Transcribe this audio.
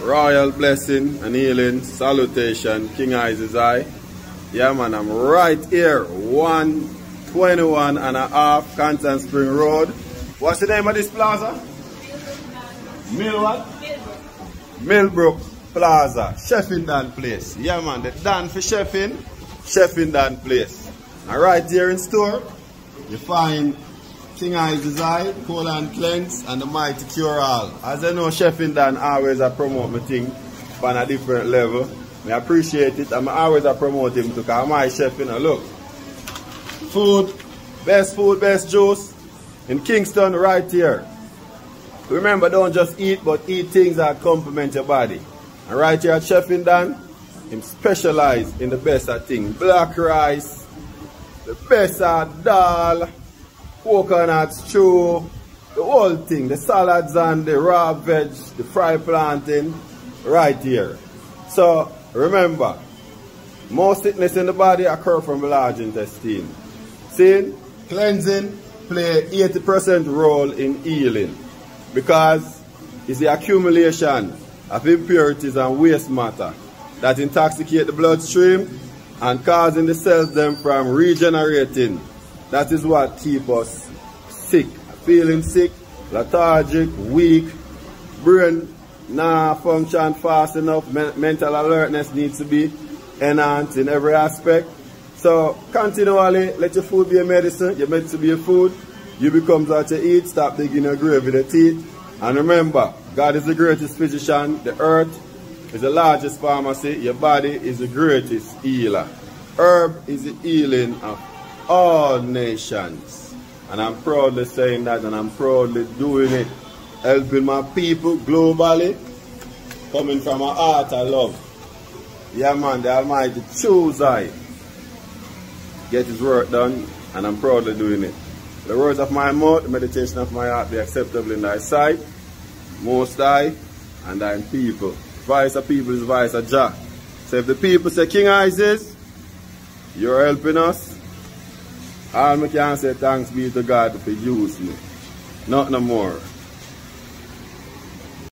royal blessing and healing, salutation, King Ises I. Yeah man, I'm right here, 121 and a half Constant Spring Road. What's the name of this plaza? Mill what? Millbrook Plaza, Cheffingdon Place. Yeah man, the Dan for Sheffin, Cheffingdon Place. And right here in store, you find King I, and Cleanse, and the Mighty Cure All. As I know, Cheffingdon always I promote my thing on a different level. I appreciate it, and I always I promote him to because my chef, look. Food, best food, best juice in Kingston right here. Remember, don't just eat, but eat things that complement your body. And right here at Cheffingdon, him specialize in the best of things. Black rice, the best of dal, coconut stew, the whole thing, the salads and the raw veg, the fried plantain, right here. So remember, most sickness in the body occur from the large intestine. Seeing, cleansing play 80% role in healing because it's the accumulation of impurities and waste matter that intoxicate the bloodstream and causing the cells them from regenerating that is what keep us sick. Feeling sick, lethargic, weak, brain not function fast enough, mental alertness needs to be enhanced in every aspect. So continually let your food be a medicine, you're meant to be a food. You become what you eat, stop digging your grave with the teeth. And remember, God is the greatest physician, the earth is the largest pharmacy, your body is the greatest healer. Herb is the healing of all nations. And I'm proudly saying that and I'm proudly doing it. Helping my people globally. Coming from my heart I love. Yeah man, the Almighty choose I. Get his work done and I'm proudly doing it. The words of my mouth, the meditation of my heart be acceptable in thy sight. Most high and thine people. Vice of people is vice of Jah. So if the people say King Ises, you're helping us, all I can say thanks be to God for using me. Not no more.